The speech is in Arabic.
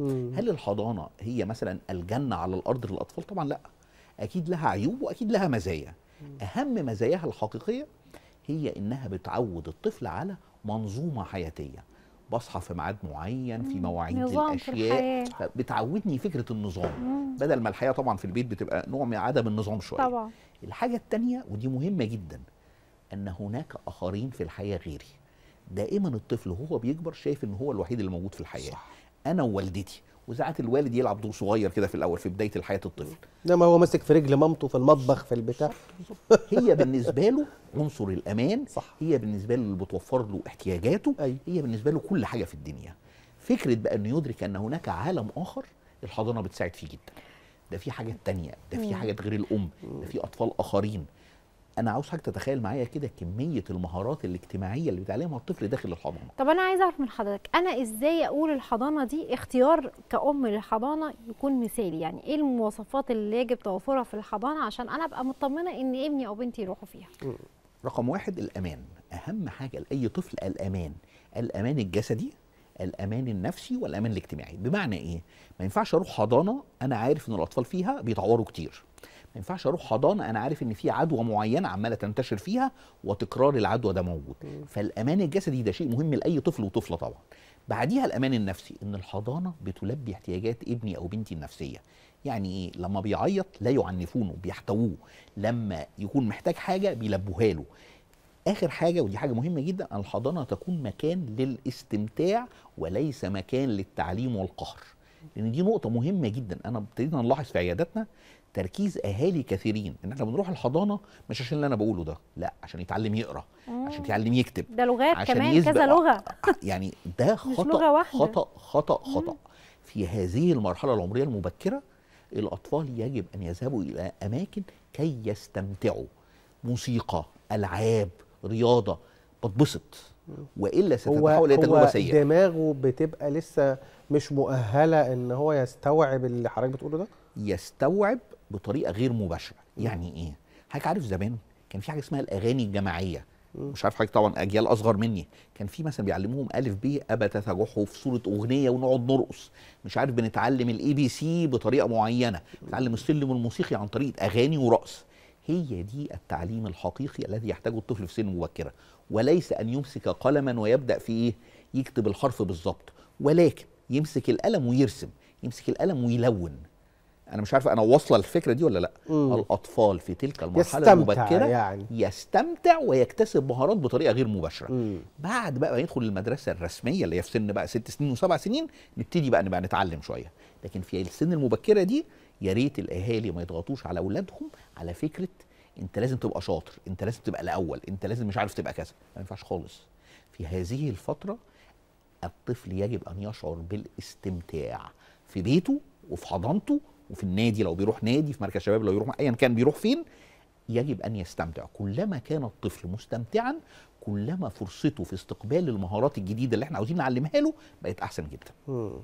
مم. هل الحضانة هي مثلا الجنة على الأرض للأطفال؟ طبعا لا. أكيد لها عيوب وأكيد لها مزايا. أهم مزاياها الحقيقية هي إنها بتعود الطفل على منظومة حياتية. بصحى في ميعاد معين في مواعيد في الأشياء. الحياة. بتعودني فكرة النظام. مم. بدل ما الحياة طبعا في البيت بتبقى نوع من عدم النظام شوية. طبعا. الحاجة التانية ودي مهمة جدا أن هناك آخرين في الحياة غيري. دائما الطفل وهو بيكبر شايف إن هو الوحيد اللي موجود في الحياة. صح. أنا ووالدتي. وساعات الوالد يلعب دور صغير كده في الأول في بداية الحياة الطفل. لما هو ماسك في رجل مامته في المطبخ في البتاع. هي بالنسبة له عنصر الأمان صح. هي بالنسبة له اللي بتوفر له احتياجاته أيوة. هي بالنسبة له كل حاجة في الدنيا. فكرة بقى أنه يدرك أن هناك عالم آخر الحضانة بتساعد فيه جدا. ده في حاجات تانية ده في حاجات غير الأم ده في أطفال آخرين. أنا عاوز حضرتك تتخيل معايا كده كمية المهارات الاجتماعية اللي بيتعلمها الطفل داخل الحضانة. طب أنا عايزه أعرف من حضرتك أنا إزاي أقول الحضانة دي اختيار كأم للحضانة يكون مثالي؟ يعني إيه المواصفات اللي يجب توفرها في الحضانة عشان أنا أبقى مطمنة إن ابني أو بنتي يروحوا فيها؟ رقم واحد الأمان. أهم حاجة لأي طفل الأمان. الأمان الجسدي الأمان النفسي والأمان الاجتماعي. بمعنى إيه؟ ما ينفعش أروح حضانة أنا عارف إن الأطفال فيها بيتعوروا كتير. ما ينفعش أروح حضانة أنا عارف إن في عدوى معينة عمالة تنتشر فيها وتكرار العدوى ده موجود. فالأمان الجسدي ده شيء مهم لأي طفل وطفلة طبعا. بعديها الأمان النفسي إن الحضانة بتلبي احتياجات ابني أو بنتي النفسية. يعني إيه؟ لما بيعيط لا يعنفونه بيحتووه. لما يكون محتاج حاجة بيلبوها له. آخر حاجة ودي حاجة مهمة جدا أن الحضانة تكون مكان للاستمتاع وليس مكان للتعليم والقهر. لأن دي نقطة مهمة جدا. أنا ابتدينا نلاحظ في عياداتنا تركيز أهالي كثيرين إن إحنا بنروح الحضانة مش عشان اللي أنا بقوله ده لأ عشان يتعلم يقرأ عشان يتعلم يكتب ده لغات عشان كمان كذا لغة. يعني ده مش خطأ لغة واحدة. خطأ خطأ خطأ. في هذه المرحلة العمرية المبكرة الأطفال يجب أن يذهبوا إلى أماكن كي يستمتعوا. موسيقى ألعاب رياضة بتبسط. وإلا هو ستتحول إلى تجربة هو سيئة. دماغه بتبقى لسه مش مؤهلة إن هو يستوعب اللي حضرتك بتقوله ده؟ يستوعب بطريقة غير مباشرة. يعني إيه؟ حضرتك عارف زمان كان في حاجة اسمها الأغاني الجماعية. مش عارف حضرتك طبعا أجيال أصغر مني. كان في مثلا بيعلموهم ألف ب أبا تتجحوا في صورة أغنية ونقعد نرقص. مش عارف بنتعلم ال ABC بطريقة معينة. بنتعلم السلم الموسيقي عن طريقه أغاني ورقص. هي دي التعليم الحقيقي الذي يحتاجه الطفل في سن مبكرة. وليس أن يمسك قلما ويبدأ في إيه؟ يكتب الحرف بالظبط ولكن يمسك القلم ويرسم. يمسك القلم ويلون. أنا مش عارف أنا واصلة الفكرة دي ولا لأ مم. الأطفال في تلك المرحلة يستمتع المبكرة يعني. يستمتع ويكتسب مهارات بطريقة غير مباشرة مم. بعد بقى يدخل المدرسة الرسمية اللي هي في سن بقى ست سنين وسبع سنين نبتدي بقى نبقى نتعلم شوية لكن في السن المبكرة دي يا ريت الأهالي ما يضغطوش على أولادهم على فكرة أنت لازم تبقى شاطر أنت لازم تبقى الأول أنت لازم مش عارف تبقى كذا ما ينفعش خالص في هذه الفترة الطفل يجب أن يشعر بالاستمتاع في بيته وفي حضانته وفي النادي لو بيروح نادي في مركز شباب لو يروح ايا كان بيروح فين يجب أن يستمتع كلما كان الطفل مستمتعا كلما فرصته في استقبال المهارات الجديدة اللي إحنا عاوزين نعلمها له بقت أحسن جدا.